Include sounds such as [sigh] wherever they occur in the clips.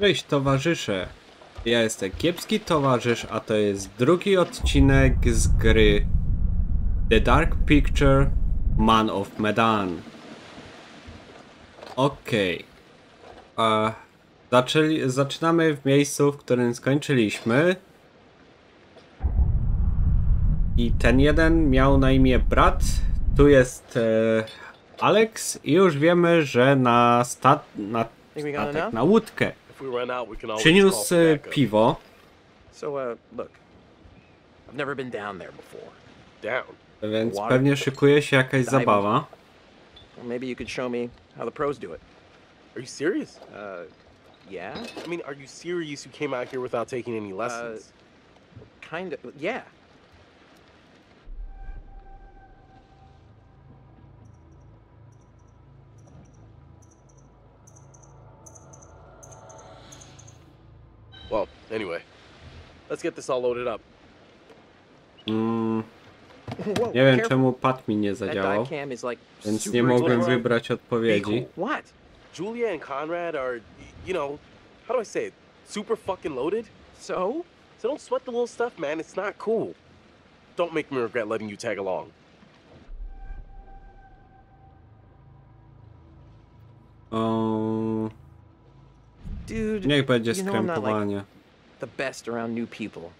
Cześć towarzysze, ja jestem Kiepski Towarzysz, a to jest drugi odcinek z gry The Dark Picture Man of Medan. Okej. Okay. Zaczęli, zaczynamy w miejscu, w którym skończyliśmy. I ten jeden miał na imię brat. Tu jest e, Alex i już wiemy, że na, stat, na statek, na łódkę przyniósł e, piwo. So, uh, look, I've never been down there before. Down. Więc pewnie szykuje się jakaś zabawa. Well, maybe you could show me how the pros do it. Are you serious? Uh, yeah? I mean, are you serious you came out here without taking any lessons? Kind of, yeah. Well, anyway, let's get this all loaded up. Mm, Whoa, nie wiem careful. czemu pad mi nie That zadziałał, is like więc super nie mogłem wybrać odpowiedzi. What? Julia and Conrad are, you know, how do I say it? Super fucking loaded. So? So don't sweat the little stuff, man. It's not cool. Don't make me regret letting you tag along. O, Dude, niech będzie you know I'm not like skrępowanie. the best around new people.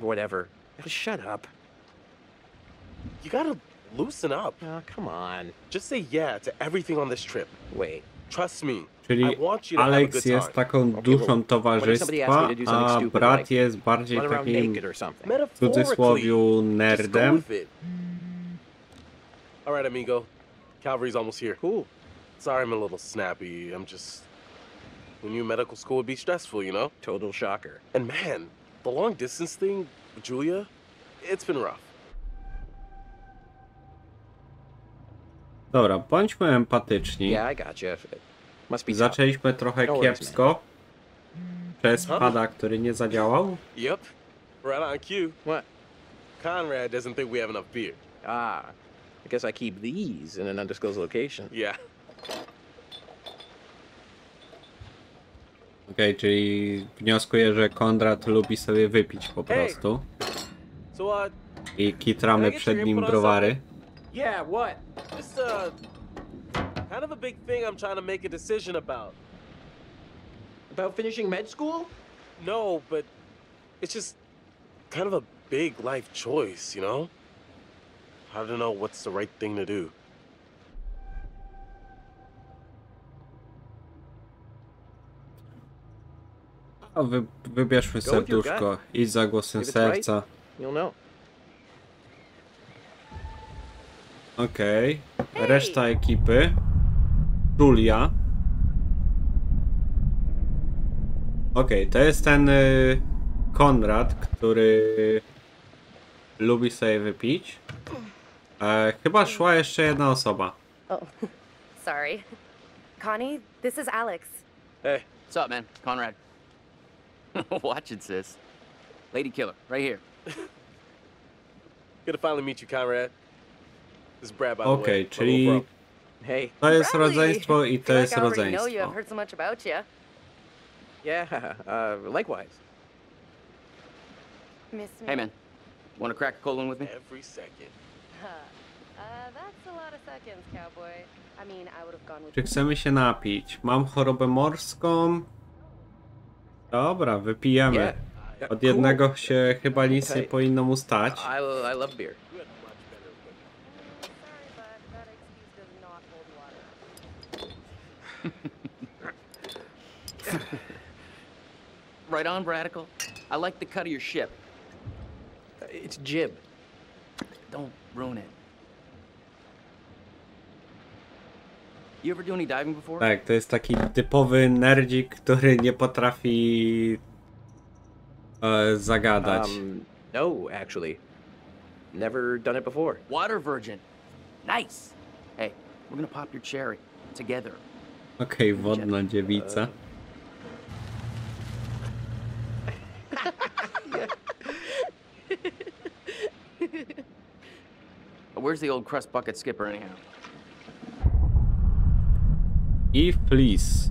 Whatever. Shut up. You gotta loosen up. Oh, come on. Just say yeah to everything on this trip. Wait. Trust me. Czyli I want you to have a Alex good jest time. taką well, duszą what if somebody towarzystwa, asked me to do a brat jest bardziej Run around takim naked or something. w Metaphorically. cudzysłowiu Just go nerdem. with it. All right, amigo. Calvary's almost here. Cool. Sorry, I'm a little snappy. I'm just. When you medical school would be stressful, you know? Total shocker. And man, the long distance thing Julia, it's been rough. Dobra, bądźmy empatyczni. Yeah, I gotcha. It must be. Zaczęliśmy trochę No worries, kiepsko. Przez Huh? pada, który nie zadziałał. Yep. Right on cue. What? Conrad doesn't think we have enough beer. Ah, I guess I keep these in an undisclosed location. Yeah. Okej, czyli wnioskuję, że Konrad lubi sobie wypić po prostu. I kitramy przed nim browary. Yeah, what? just, uh, kind of a big thing I'm trying to make a decision about. About finishing med school? No, but it's just kind of a big life choice, you know? I don't know what's the right thing to do. A wy, wybierzmy serduszko. Idź za głosem serca. Okej. Reszta ekipy. Julia. Okej, to jest ten y, Konrad, który lubi sobie wypić. E, chyba szła jeszcze jedna osoba. Oh, [laughs] sorry. Connie, this is Alex. Hey, What's up, man? Conrad. [laughs] Watch it, sis. Lady killer, right here. [laughs] good to finally meet you, Conrad. This is Brad, by the way. Okej, my little czyli. Hey, to jest Bradley! rodzeństwo i to jest like I already know you. I've rodzeństwo. heard so much about you. yeah, [laughs] uh, likewise. Miss me? Hey, man. Want to crack a cold one with me? Every second. Uh, that's a lot of seconds, cowboy. I mean, I would have gone with Czy chcemy się napić? Mam chorobę morską. Dobra, wypijemy. Od jednego się chyba nic nie powinno mu stać. Right on, Bradical. I like the cut of your ship. It's Jib. Don't ruin it. You ever do any diving before? Tak, to jest taki typowy nerdzik, który nie potrafi e, zagadać. Um, no, actually. Never done it before. Water virgin. Nice. Hey, we're gonna pop your cherry together. Okej, wodna dziewica. [laughs] Where's the old crust bucket skipper anyhow? I please.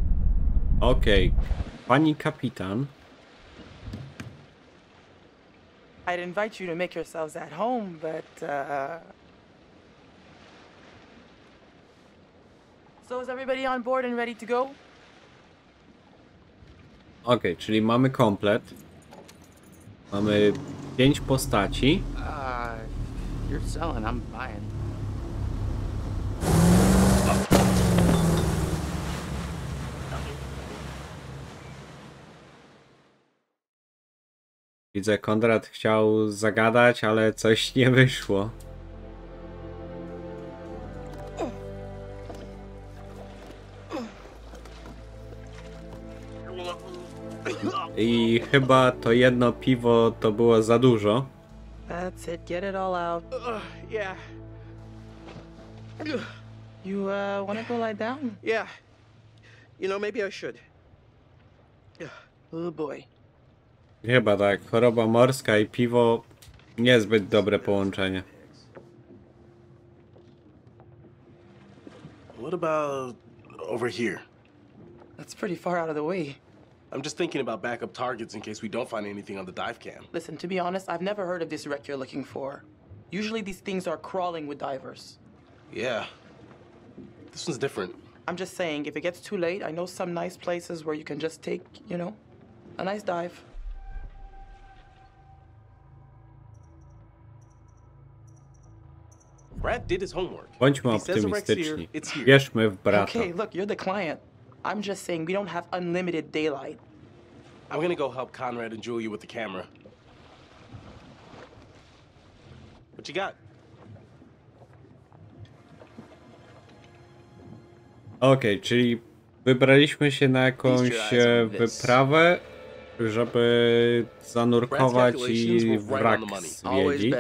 Okej. pani kapitan. I'd invite you to make yourselves at home, but uh... So is everybody on board and ready to go? Okej, czyli mamy komplet. Mamy pięć postaci. Uh, you're selling, I'm buying. Widzę, Konrad chciał zagadać, ale coś nie wyszło. I chyba to jedno piwo to było za dużo. That's it, get it all out. Uh, yeah. You uh, wanna go lie down? Yeah. You know, maybe I should. Oh boy. Chyba tak, choroba morska i piwo niezbyt dobre połączenie. What about over here? That's pretty far out of the way. I'm just thinking about backup targets in case we don't find anything on the dive cam. Listen, to be honest, I've never heard of this wreck you're looking for. Usually these things are crawling with divers. Yeah. This one's different. I'm just saying, if it gets too late, I know some nice places where you can just take, you know, a nice dive. Brad did his homework. Bądźmy optymistyczni. it's here. Wierzmy w brata. Okay, look, you're the client. I'm just saying we don't have unlimited daylight. I'm gonna go help Conrad and Julia with the camera. What you got? Okej, czyli wybraliśmy się na jakąś e, wyprawę, żeby zanurkować i wrak zwiedzić.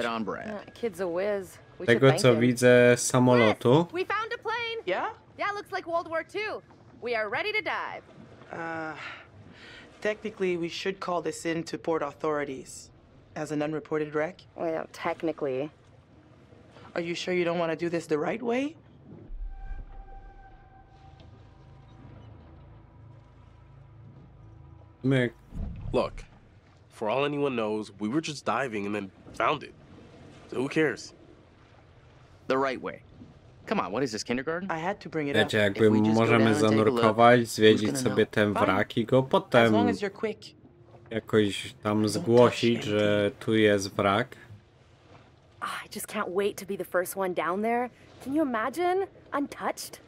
Bet on Brad. Kid's. We Tego co widzę samolotu. We found a plane. Yeah? Yeah, looks like World War II. We are ready to dive. Uh, technically, we should call this in to port authorities as an unreported wreck. Well, technically. Are you sure you don't want to do this the right way? My Look, for all anyone knows, we were just diving and then found it. So who cares? The right way. Come on, what is this, kindergarten? I had to bring it Wiecie, up. jakby just go możemy zanurkować, zwiedzić sobie ten wrak i go potem jakoś tam zgłosić, że tu jest wrak. Ah, I just can't wait to be the first one down there. Can you imagine? Untouched?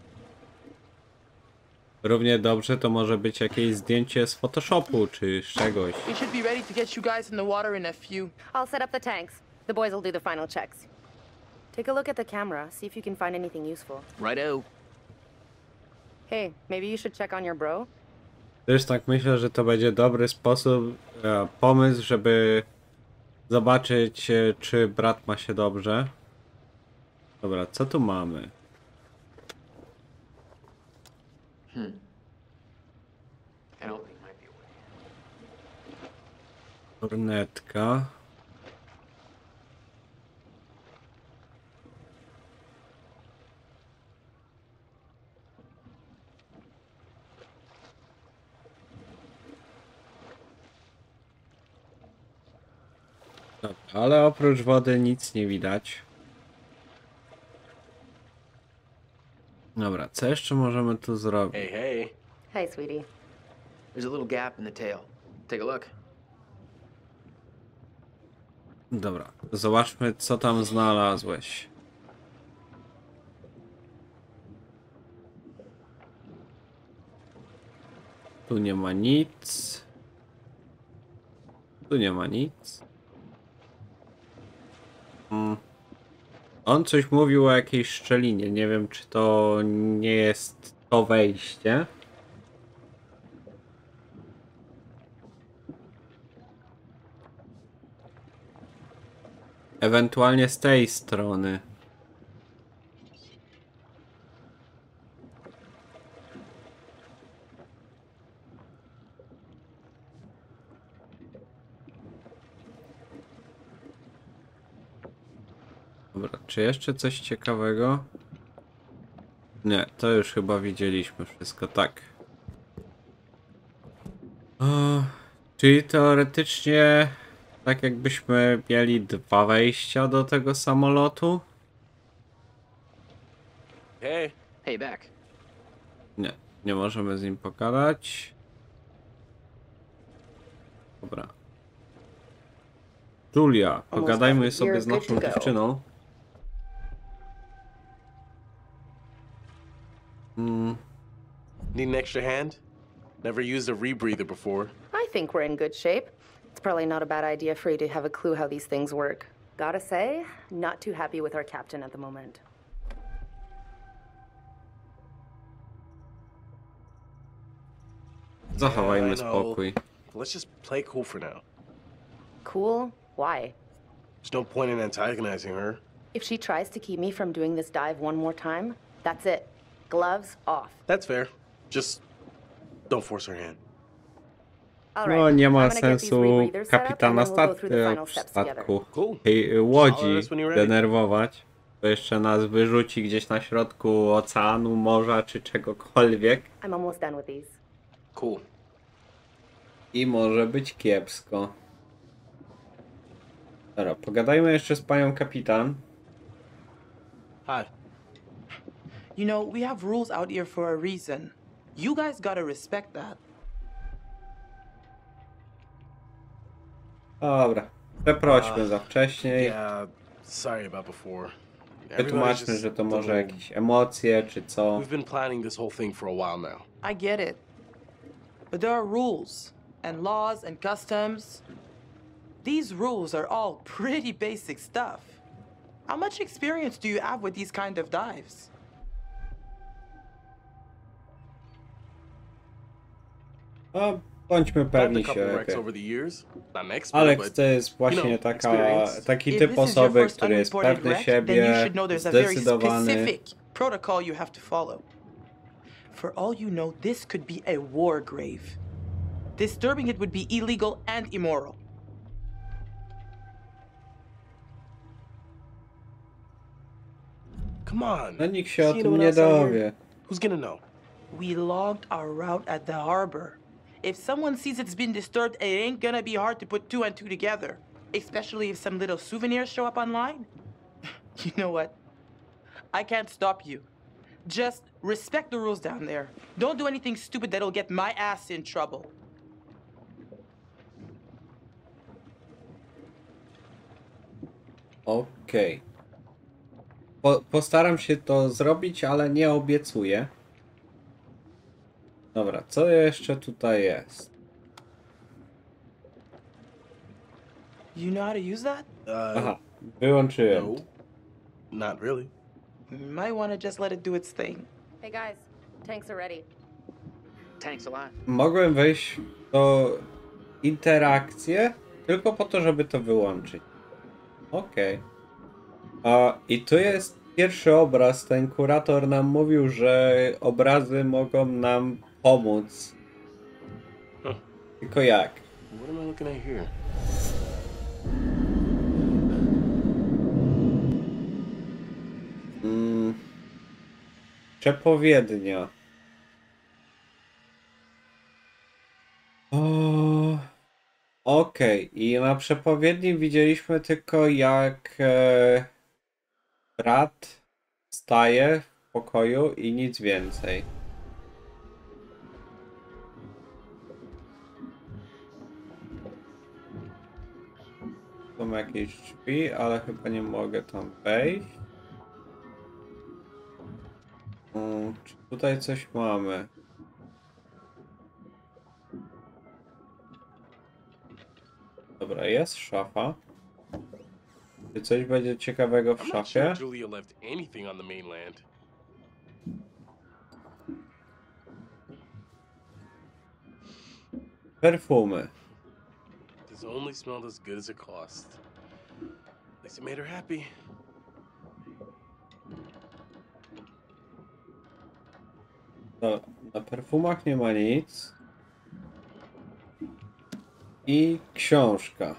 Równie dobrze to może być jakieś zdjęcie z Photoshopu czy z czegoś. We should be ready to get you guys in the water in a few. I'll set up the tanks. The boys will do the final checks. Take a look at the camera, see if you can find anything useful. Righto. Hey, maybe you should check on your bro? Też tak myślę, że to będzie dobry sposób, e, pomysł, żeby zobaczyć, e, czy brat ma się dobrze. Dobra, co tu mamy? Way. Kornetka. Dobra, ale oprócz wody nic nie widać. Dobra, co jeszcze możemy tu zrobić? Hey, hey. Hey, sweetie. There's a little gap in the tail. Take a look. Dobra, zobaczmy co tam znalazłeś. Tu nie ma nic. Tu nie ma nic. On coś mówił o jakiejś szczelinie. Nie wiem, czy to nie jest to wejście. Ewentualnie z tej strony. Dobra, czy jeszcze coś ciekawego? Nie, to już chyba widzieliśmy wszystko, tak. O, czyli teoretycznie tak jakbyśmy mieli dwa wejścia do tego samolotu? Hey, Hey, back. Nie, nie możemy z nim pogadać. Dobra. Julia, pogadajmy sobie z naszą dziewczyną. Extra hand? Never used a rebreather before. I think we're in good shape. It's probably not a bad idea for you to have a clue how these things work. Gotta say, not too happy with our captain at the moment. zachowajmy I know. spokój. Let's just play cool for now. Cool? Why? There's no point in antagonizing her. If she tries to keep me from doing this dive one more time, that's it. Gloves off. That's fair. Just don't force her hand. All No nie ma sensu kapitana statku, tej łodzi denerwować. To jeszcze nas wyrzuci gdzieś na środku oceanu, morza czy czegokolwiek. I'm almost done with these. Cool. I może być kiepsko. Dobra, pogadajmy jeszcze z panią kapitan. Hi. You know, we have rules out here for a reason. You guys gotta respect that. Dobra, przeprośmy za wcześniej. Yeah, sorry about before. Everybody's Wytłumaczmy, just że to a może little- jakieś emocje czy co. We've been planning this whole thing for a while now. I get it. But there are rules and laws and customs. These rules are all [laughs] pretty basic stuff. How much experience do you have with these kind of dives? No, bądźmy I've had pewni a siebie. Alex to jest właśnie taka, taki typ osoby, który jest pewny siebie, a zdecydowany. protocol you have to follow. For all you know, this could be a war grave. Disturbing it would be illegal and immoral. come on. No nikt się o tym nie dowie. Who's gonna know? We logged our route at the harbor. If someone sees it's been disturbed, it ain't gonna be hard to put two and two together. Especially if some little souvenirs show up online. [laughs] you know what? I can't stop you. Just respect the rules down there. Don't do anything stupid that'll get my ass in trouble. Okej. Po, postaram się to zrobić, ale nie obiecuję. Dobra, co jeszcze tutaj jest? You know how to use that? Uh, Aha, wyłączyłem. no, not really. You might want to just let it do its thing. Hey guys, tanks are ready. Tanks alive. Mogłem wejść w to interakcję tylko po to, żeby to wyłączyć. Okej. A I tu jest pierwszy obraz. Ten kurator nam mówił, że obrazy mogą nam pomóc. Huh. Tylko jak? What am I looking at here? Mm. Przepowiednia. Okej, i na przepowiedni widzieliśmy tylko jak e, brat staje w pokoju i nic więcej. Są jakieś drzwi, ale chyba nie mogę tam wejść. Mm, Czy tutaj coś mamy? Dobra, jest szafa. Czy coś będzie ciekawego w szafie? Perfumy. This only smelled as good as it cost. At least it made her happy. No, na perfumach nie ma nic. I książka.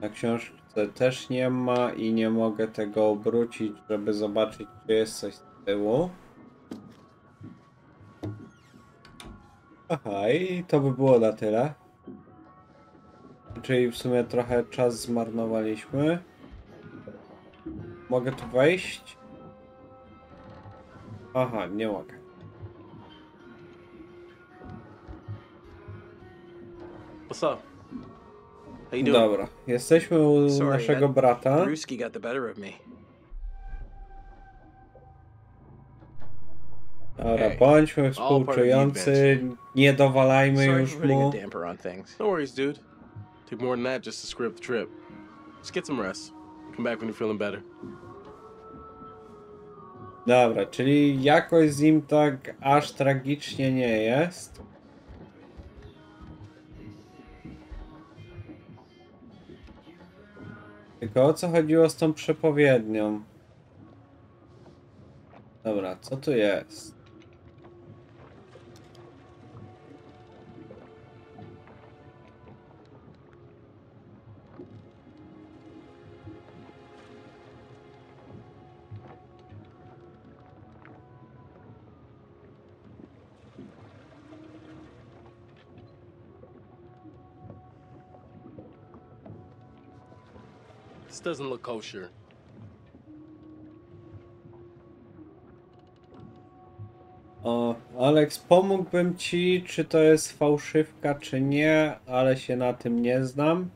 Na książce też nie ma i nie mogę tego obrócić, żeby zobaczyć, czy jest coś tyłu. Aha, i to by było na tyle. Czyli w sumie trochę czas zmarnowaliśmy. Mogę tu wejść? Aha, nie mogę. What's up? How you doing? Dobra, jesteśmy u Sorry, naszego brata. Ruski got the better of me. Dobra, Hey, bądźmy współczujący, nie dowalajmy Sorry już mu. No worries, dude. Took more than that just to up the trip. Just get some rest. Come back when you're feeling better. Dobra, czyli jakoś z nim tak aż tragicznie nie jest. Tylko o co chodziło z tą przepowiednią? Dobra, co tu jest? Doesn't look kosher. O, Alex, pomógłbym ci, czy to jest fałszywka, czy nie, ale się na tym nie znam.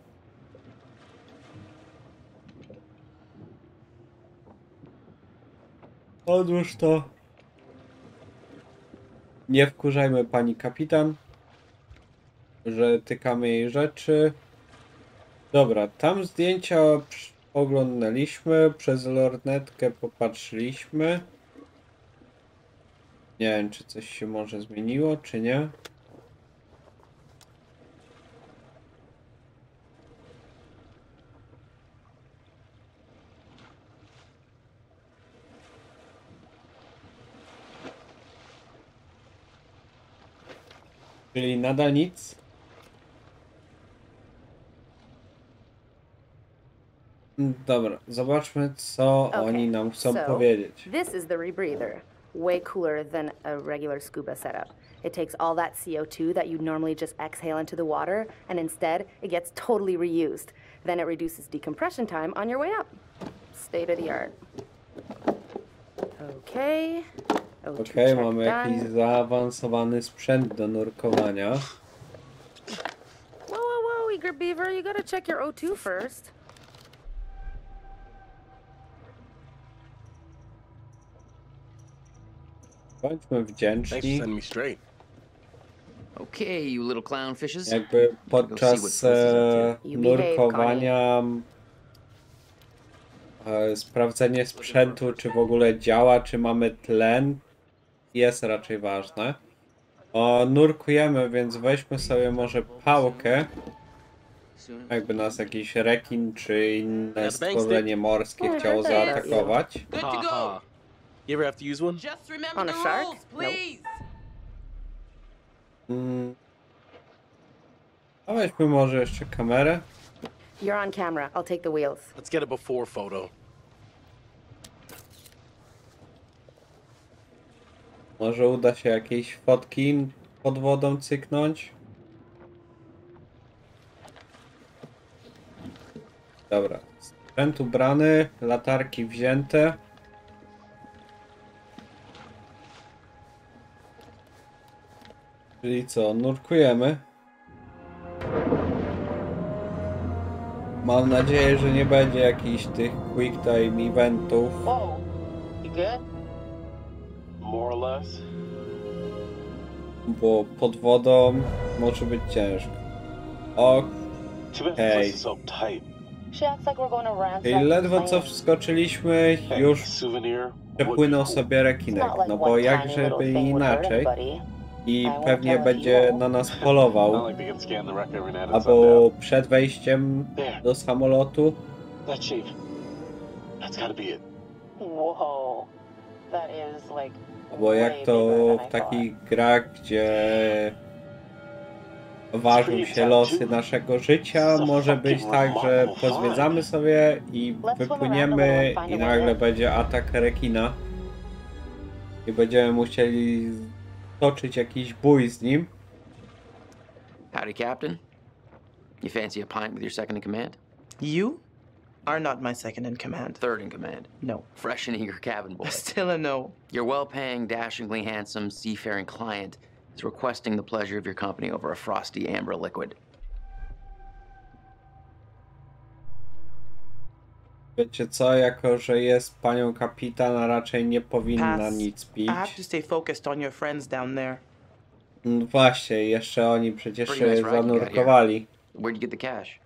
Odłóż to. Nie wkurzajmy pani kapitan, że tykamy jej rzeczy. Dobra, tam zdjęcia oglądaliśmy, przez lornetkę popatrzyliśmy. Nie wiem, czy coś się może zmieniło, czy nie. Czyli nadal nic. Dobra, zobaczmy, co Okay, oni nam chcą so, powiedzieć. This is the rebreather. Way cooler than a regular scuba setup. It takes all that CO2 that you'd normally just exhale into the water, and instead, it gets totally reused. Then it reduces decompression time on your way up. State of the art. Okay. O2 Okej, check mamy done. jakiś zaawansowany sprzęt do nurkowania. Whoa, whoa, whoa, Eager Beaver, you gotta check your O2 first. Bądźmy wdzięczni. Okay, you little clownfishes. Jakby podczas e, nurkowania e, sprawdzenie sprzętu, czy w ogóle działa, czy mamy tlen, jest raczej ważne. O, nurkujemy, więc weźmy sobie może pałkę, jakby nas jakiś rekin czy inne stworzenie morskie chciało zaatakować. Ha ha. You ever have to use one? Just remember On a the shark? rules, Nope. please. Mm. A weźmy może jeszcze kamerę. You're on camera. I'll take the wheels. Let's get a before photo. Może uda się jakieś fotki pod wodą cyknąć. Dobra. Sprzęt ubrany, latarki wzięte. Czyli co, nurkujemy. Mam nadzieję, że nie będzie jakichś tych quick time eventów. Whoa. You good? More or less. bo pod wodą może być ciężko. O, Too bad Hey. the place is so tight. She acts like we're going to ransack czyli ledwo co wskoczyliśmy, już przepłynął sobie rekinek, no bo jak żeby inaczej i pewnie będzie na nas polował, albo przed wejściem do samolotu, albo jak to w takich grach, gdzie ważą się losy naszego życia. Może być tak, że pozwiedzamy sobie i wypłyniemy i nagle będzie atak rekina. I będziemy musieli toczyć jakiś bój z nim. Howdy, Captain. You fancy a pint with your second in command? You are not my second in command. Third in command. No. Fresh and eager cabin boy. [laughs] Still a no. Your well-paying, dashingly handsome, seafaring client is requesting the pleasure of your company over a frosty amber liquid. Wiecie co, jako że jest panią kapitan, a raczej nie powinna Pass. nic pić. I have to stay focused on your friends down there. No właśnie, jeszcze oni przecież Pretty nice się ride you got here. zanurkowali. Where'd you get the cash?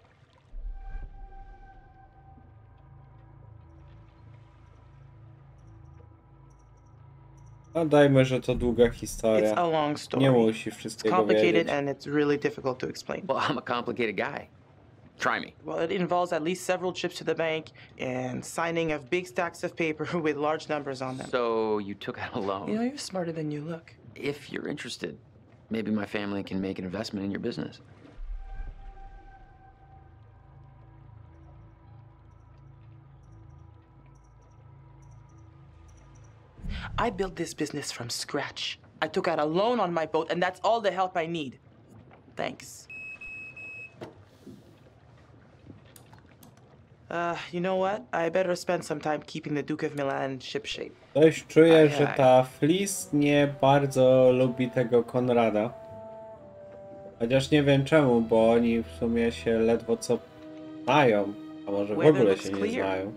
No dajmy, że to długa It's historia. a long story. Nie musi It's wszystkiego complicated wiedzieć. and it's really difficult to explain. Well, I'm a complicated guy. Try me. Well, it involves at least several trips to the bank and signing of big stacks of paper [laughs] with large numbers on them. So you took out a loan? You know, you're smarter than you look. If you're interested, maybe my family can make an investment in your business. I built this business from scratch. I took out a loan on my boat, and that's all the help I need. Thanks. Uh, you know what? I better spend some time keeping the Duke of Milan shipshape. Coś czuję, Aj, że ta Flis nie bardzo lubi tego Konrada. Chociaż nie wiem czemu, bo oni w sumie się ledwo co znają. A może w ogóle się nie znają.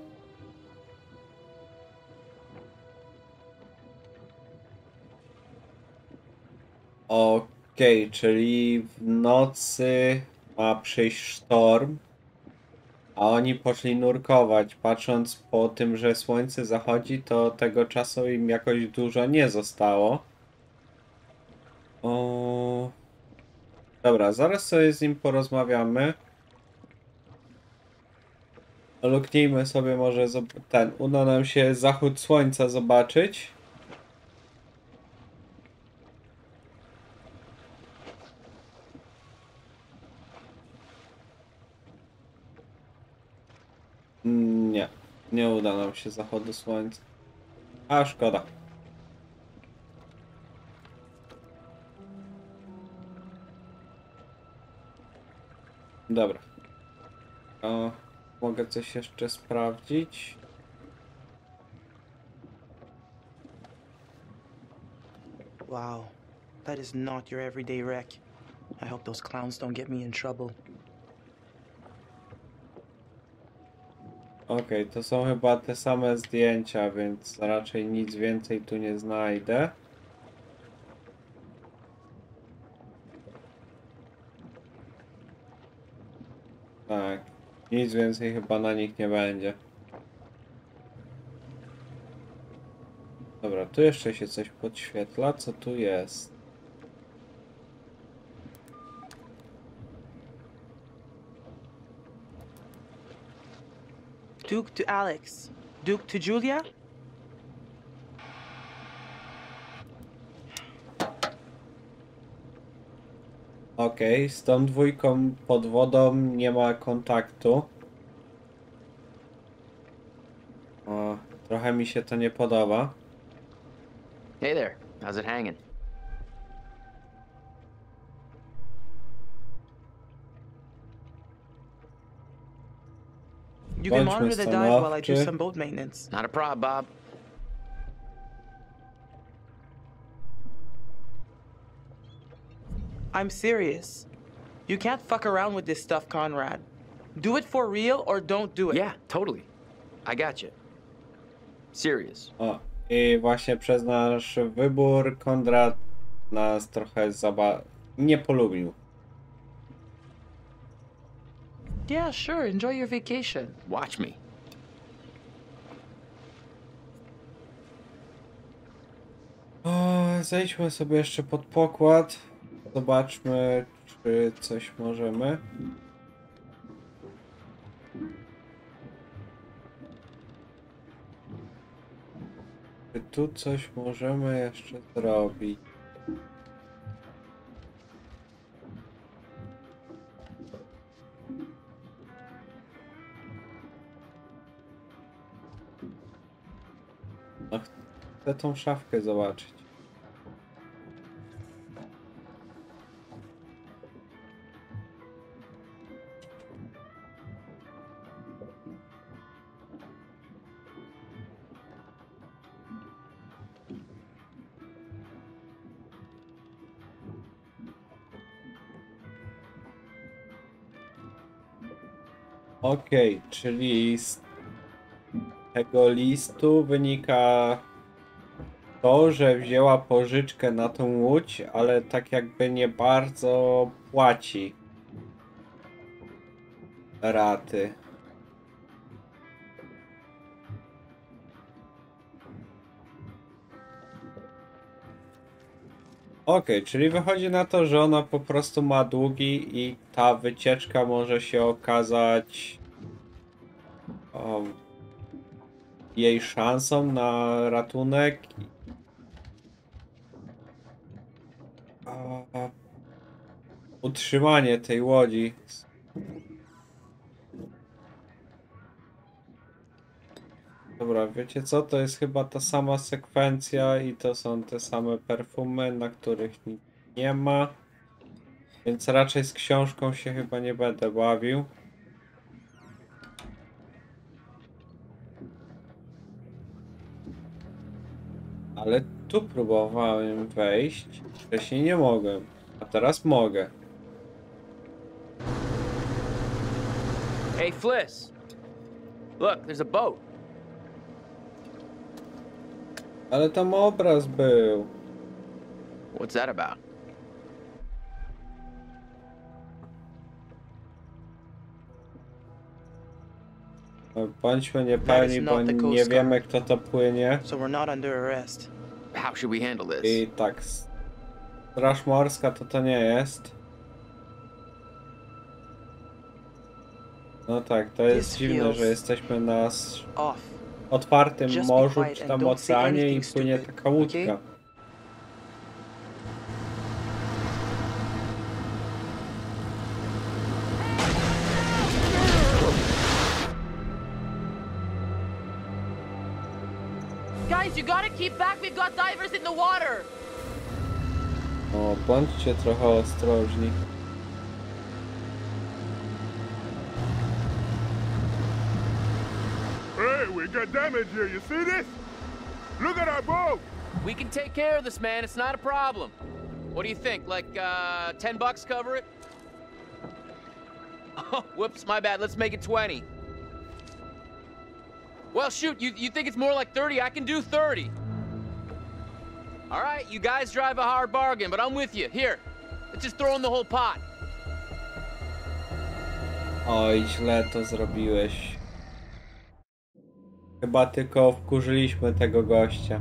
Okej, czyli w nocy ma przyjść sztorm, a oni poszli nurkować. Patrząc po tym, że słońce zachodzi, to tego czasu im jakoś dużo nie zostało. O... Dobra, zaraz sobie z nim porozmawiamy. Luknijmy sobie może ten, uda nam się zachód słońca zobaczyć. Mm, Nie, uda nam się zachodu słońca. A szkoda. Dobra. O, mogę coś jeszcze sprawdzić. Wow, that is not your everyday wreck. I hope those clowns don't get me in trouble. Okej, to są chyba te same zdjęcia, więc raczej nic więcej tu nie znajdę. Tak, nic więcej chyba na nich nie będzie. Dobra, tu jeszcze się coś podświetla. Co tu jest? Duke to Alex. Duke to Julia? Okej, z tą dwójką pod wodą nie ma kontaktu. O, trochę mi się to nie podoba. Hey there. How's it hanging? You can monitor the dive while I do stanowczy. some boat maintenance. Not a problem, Bob. I'm serious. You can't fuck around with this stuff, Conrad. Do it for real or don't do it. Yeah, totally. I got you. Serious. O, i właśnie przez nasz wybór Konrad nas trochę zaba... nie polubił. Yeah, sure. Enjoy your vacation. Watch me. O, zejdźmy sobie jeszcze pod pokład. Zobaczmy, czy coś możemy. Czy tu coś możemy jeszcze zrobić? Chcę tą szafkę zobaczyć. Okej, okay, czyli z tego listu wynika to, że wzięła pożyczkę na tą łódź, ale tak jakby nie bardzo płaci raty. Okay, czyli wychodzi na to, że ona po prostu ma długi i ta wycieczka może się okazać um, jej szansą na ratunek. Utrzymanie tej łodzi. Dobra, wiecie co? To jest chyba ta sama sekwencja i to są te same perfumy, na których nic nie ma. Więc raczej z książką się chyba nie będę bawił. Ale tu próbowałem wejść, wcześniej nie mogłem, a teraz mogę. Hey Fliss! Look, there's a boat. Ale tam obraz był. What's that about? Bądźmy niepewni, bo nie wiemy kto to płynie. So we're not under arrest. How should we handle this? I tak, Straż Morska to to nie jest. No tak, to jest dziwne, że jesteśmy na otwartym morzu czy tam oceanie i płynie taka łódka. Guys, you gotta keep back. We've got divers in the water. O, bądźcie trochę ostrożni. Damage here. You see this? Look at our boat. We can take care of this, man. It's not a problem. What do you think? Like, uh, 10 bucks cover it? [laughs] Oh, whoops, my bad. Let's make it 20. Well, shoot, you, you think it's more like 30? I can do 30. All right, you guys drive a hard bargain, but I'm with you. Here, let's just throw in the whole pot. Oj, źle to zrobiłeś. Chyba tylko wkurzyliśmy tego gościa.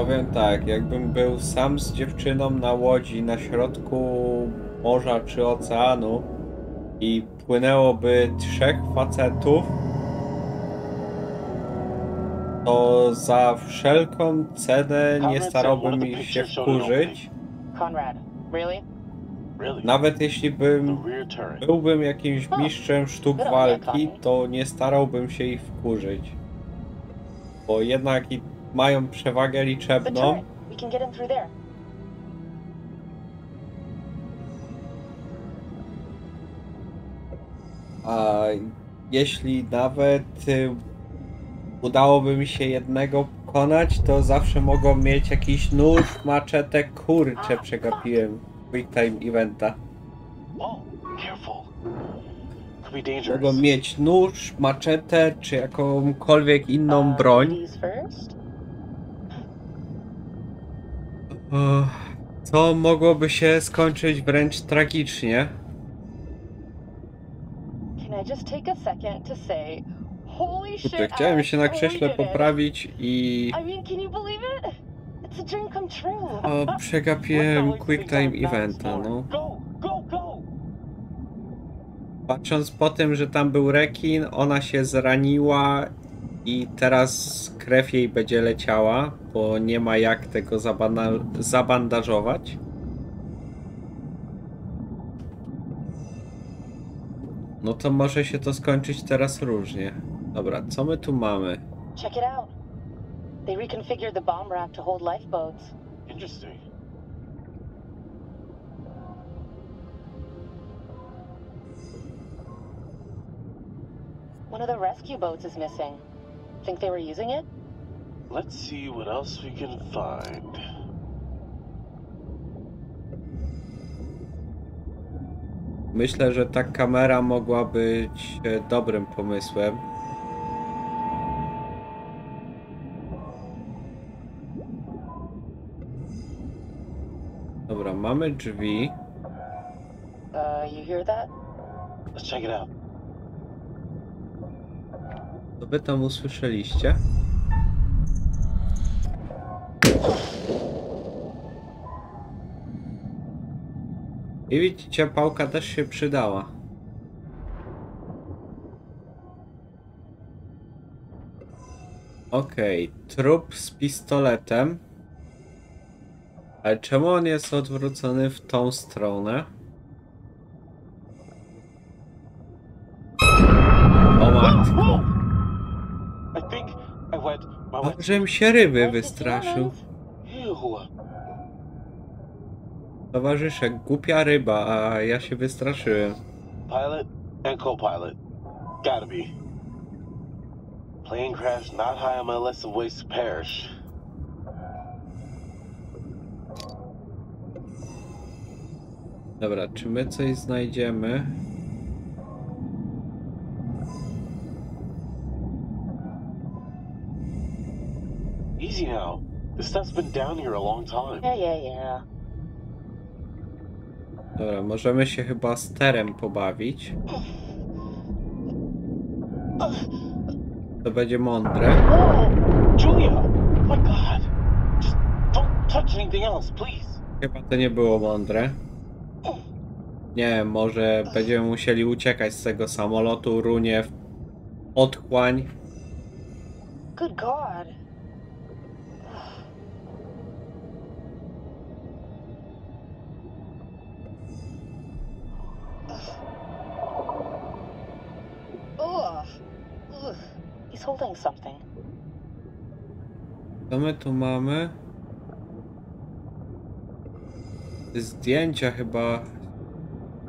powiem tak, jakbym był sam z dziewczyną na łodzi na środku morza czy oceanu i płynęłoby trzech facetów, to za wszelką cenę nie starałbym się wkurzyć. Nawet jeśli bym byłbym jakimś mistrzem sztuk walki, to nie starałbym się ich wkurzyć. Bo jednak mają przewagę liczebną. A jeśli nawet y, udałoby mi się jednego pokonać, to zawsze mogą mieć jakiś nóż, maczetę, kurczę, przegapiłem quick time eventa. Mogą mieć nóż, maczetę, czy jakąkolwiek inną broń. To mogłoby się skończyć wręcz tragicznie. Kurde, chciałem się na krześle poprawić i... O, [laughs] przegapiłem quick time eventa, no. Patrząc po tym, że tam był rekin, ona się zraniła I teraz krew jej będzie leciała, bo nie ma jak tego zabanda zabandażować. No to może się to skończyć teraz różnie. Dobra, co my tu mamy? Check it out. They reconfigured the bomb rack to hold lifeboats. Interesting. One of the rescue boats is missing. Think they were using it? Let's see what else we can find. Myślę, że ta kamera mogła być e, dobrym pomysłem. Mamy drzwi. Uh, you hear that? Let's check it out. Co wy tam usłyszeliście? I widzicie, pałka też się przydała. Okej, okay, trup z pistoletem. Ale czemu on jest odwrócony w tą stronę? O matko. Żem się ryby wystraszył. Towarzysze, głupia ryba, a ja się wystraszyłem. Pilot and co-pilot. Gotta be. Plane crash not high on my list of ways to perish. Dobra, czy my coś znajdziemy? Easy now. This stuff's been down here a long time. Yeah, yeah, yeah. Dobra, możemy się chyba sterem pobawić. To będzie mądre. Julia! My god! Just don't touch anything else, please. Chyba to nie było mądre. Nie wiem, może będziemy musieli uciekać z tego samolotu, runie w otchłań. Good god. He's holding something. Co my tu mamy? Zdjęcia chyba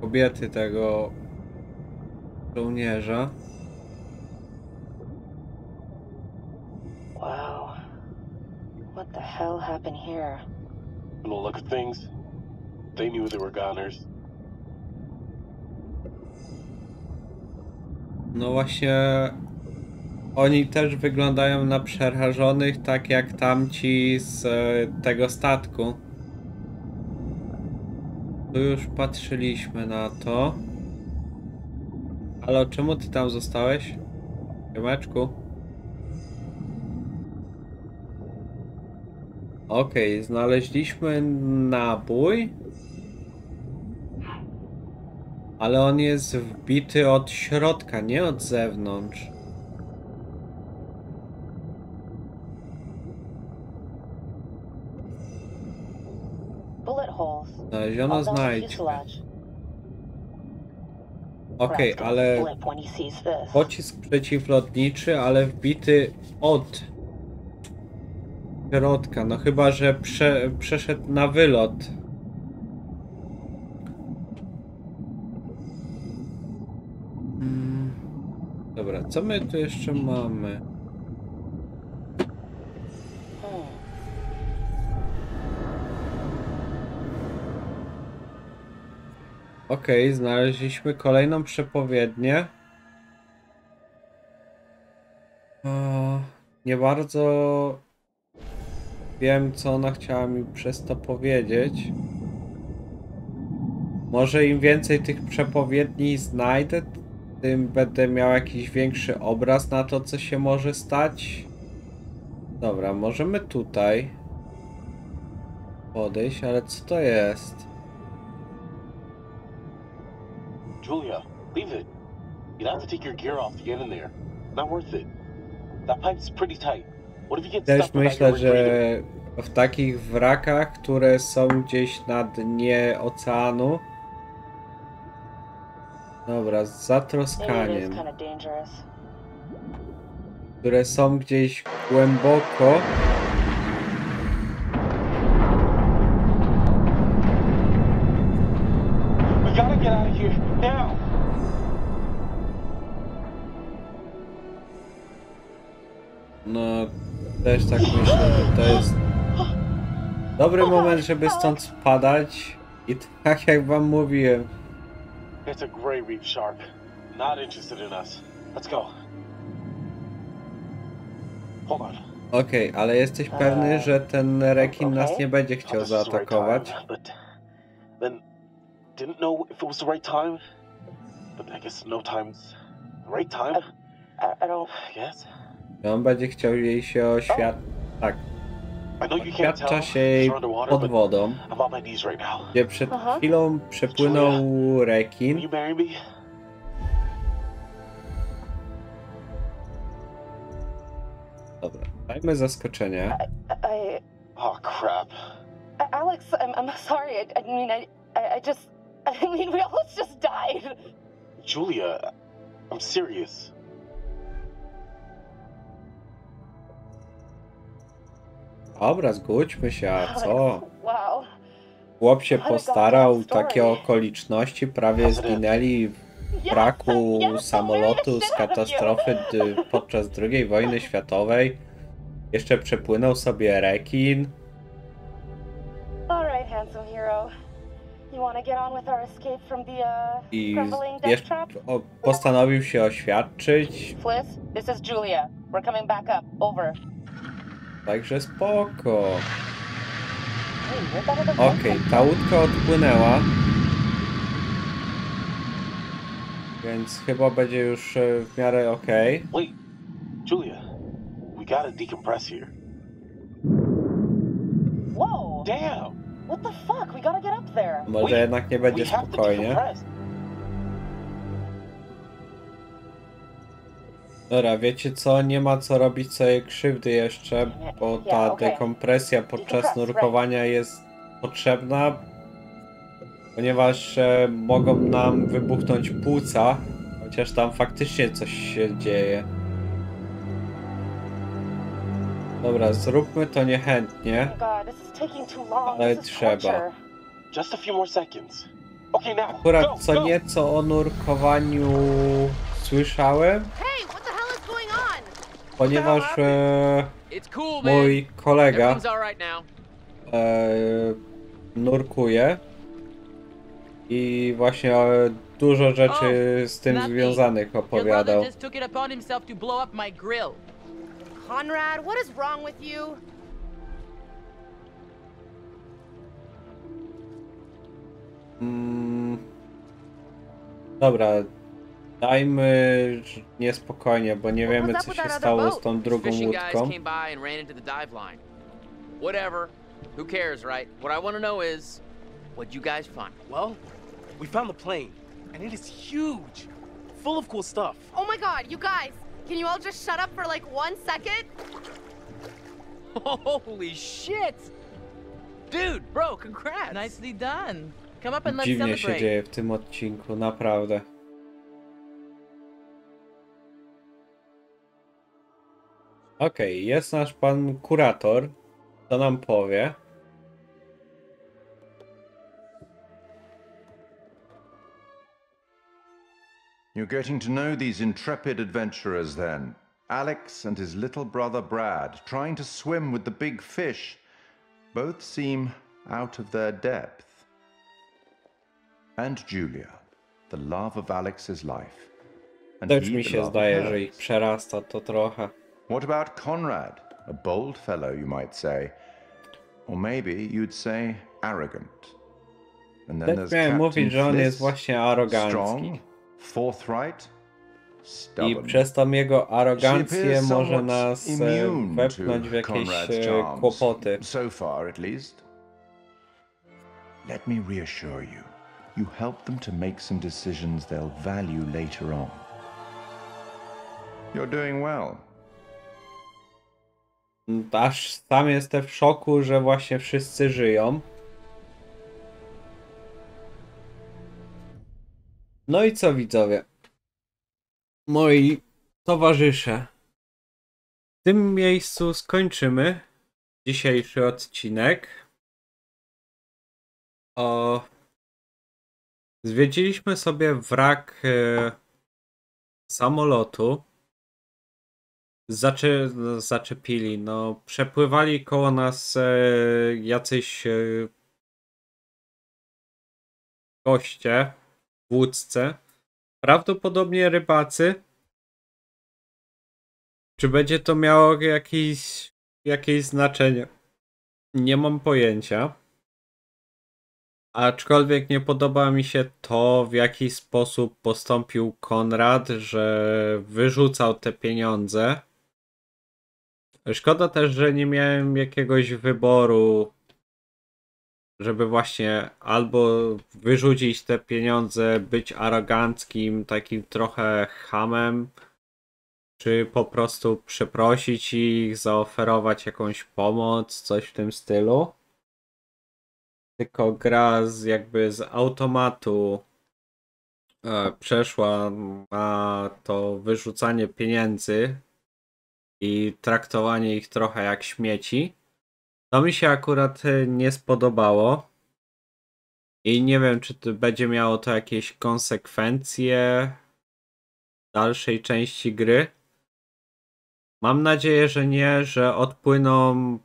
kobiety tego żołnierza. Wow. What the hell happened here? From the look of things, they knew they were goners. No właśnie oni też wyglądają na przerażonych, tak jak tamci z e, tego statku. Tu już patrzyliśmy na to. Ale czemu ty tam zostałeś? Siemeczku. Okej, okay, znaleźliśmy nabój. Ale on jest wbity od środka, nie od zewnątrz. Znaleziono znajdźkę. Okej, okay, ale pocisk przeciwlotniczy, ale wbity od środka. No chyba, że prze, przeszedł na wylot. Hmm. Dobra, co my tu jeszcze mamy? Okej, okay, znaleźliśmy kolejną przepowiednię. Nie bardzo wiem, co ona chciała mi przez to powiedzieć. Może im więcej tych przepowiedni znajdę, tym będę miał jakiś większy obraz na to, co się może stać. Dobra, możemy tutaj podejść, ale co to jest? Julia, leave it. You'd have to take your gear off to get in there. Not worth it. That pipe's pretty tight. What if you get Też myślę, że w takich wrakach, które są gdzieś na dnie oceanu. Dobra, z zatroskaniem. Które są gdzieś głęboko. Dobry moment, żeby stąd spadać. I tak jak wam mówiłem, It's a gray reef shark. Not interested in us. Let's go. Hold on. okej, ale jesteś pewny, że ten rekin nas nie będzie chciał zaatakować? time, but then didn't know if it was the right time. But I guess no time's the right time. I, I don't. Yes. I on będzie chciał jej się oświat... Tak, oświadcza się jej You're underwater, pod wodą, I'm on my knees right now. gdzie przed Aha. chwilą przepłynął rekin. you marry me? Dobra, dajmy zaskoczenie. Oh crap. Alex, I'm, I'm sorry. I, I mean, I, I just, [laughs] I mean, we almost just died. Julia, I'm serious. Dobra, zgódźmy się, a co? Wow. Chłop się postarał, takie okoliczności, prawie zginęli w braku samolotu z katastrofy podczas II wojny światowej. Jeszcze przepłynął sobie rekin. Uh, I jeszcze postanowił się oświadczyć, Fliss, this is Julia. We're coming back up. Over. Także spoko. Okej, ta łódka odpłynęła. Więc chyba będzie już e, w miarę okej. Wait, Julia, we gotta decompress here. Whoa! Damn! What the fuck? We gotta get up there. Może jednak nie będzie we have to spokojnie. Dobra, wiecie co? Nie ma co robić sobie krzywdy jeszcze, bo ta dekompresja podczas nurkowania jest potrzebna, ponieważ e, mogą nam wybuchnąć płuca, chociaż tam faktycznie coś się dzieje. Dobra, zróbmy to niechętnie. Long. Ale trzeba. torture. Just a few more seconds. Okay, now. Akurat co nieco o nurkowaniu słyszałem, Hey, what the hell is going on? Ponieważ e, mój kolega e, nurkuje i właśnie e, dużo rzeczy z tym związanych opowiadał. Conrad, what is wrong with you? Mm, dobra, dajmy niespokojnie, bo nie wiemy co się stało z tą drugą łódką. Whatever. Who cares, right? What I want to know is, what'd you guys find? Well, we found the plane, and it is huge, full of cool stuff. Oh my god, you guys! Can you all just shut up for like one second? Holy shit! Dude, bro, congrats! Nicely done. Come up and let's Dziwnie się celebrate. dzieje w tym odcinku, naprawdę. Okej, jest nasz pan kurator. Co nam powie? You're getting to know these intrepid adventurers then. Alex and his little brother Brad, trying to swim with the big fish. Both seem out of their depth. And Julia, the love of Alex's life. And Też mi się zdaje, że ich przerasta to trochę. What about Conrad? A bold fellow, you might say. Or maybe you'd say arrogant. And then there's Captain mówić, że on jest właśnie arogancki. forthright, I stubborn. przez tą jego arogancję może nas immune wepchnąć to w jakieś kłopoty. So far, at least. Let me reassure you. You help them to make some decisions they'll value later on. You're doing well. Aż sam jestem w szoku, że właśnie wszyscy żyją. No i co widzowie? Moi towarzysze. W tym miejscu skończymy dzisiejszy odcinek. O... Zwiedziliśmy sobie wrak e, samolotu. Zaczepili, no przepływali koło nas e, jacyś e, goście w łódce. Prawdopodobnie rybacy. Czy będzie to miało jakieś, jakieś znaczenie? Nie mam pojęcia. Aczkolwiek nie podoba mi się to, w jaki sposób postąpił Konrad, że wyrzucał te pieniądze. Szkoda też, że nie miałem jakiegoś wyboru, żeby właśnie albo wyrzucić te pieniądze, być aroganckim, takim trochę hamem, czy po prostu przeprosić ich, zaoferować jakąś pomoc, coś w tym stylu. Tylko gra z jakby z automatu e, przeszła na to wyrzucanie pieniędzy i traktowanie ich trochę jak śmieci. To mi się akurat e, nie spodobało. I nie wiem, czy to będzie miało to jakieś konsekwencje w dalszej części gry. Mam nadzieję, że nie, że odpłyną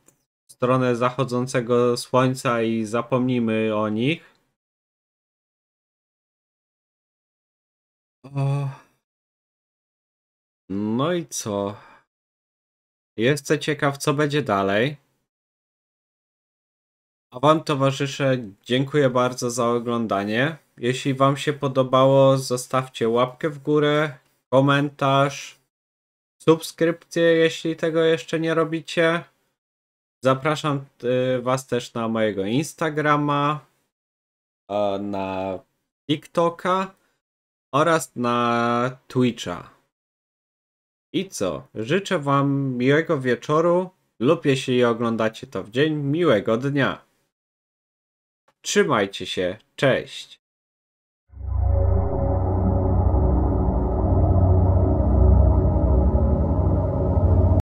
w stronę zachodzącego słońca i zapomnimy o nich. No i co? Jestem ciekaw, co będzie dalej. A Wam, towarzysze, dziękuję bardzo za oglądanie. Jeśli Wam się podobało, zostawcie łapkę w górę, komentarz, subskrypcję, jeśli tego jeszcze nie robicie. Zapraszam y, Was też na mojego Instagrama, na TikToka oraz na Twitcha. I co? Życzę Wam miłego wieczoru lub jeśli oglądacie to w dzień, miłego dnia. Trzymajcie się, cześć!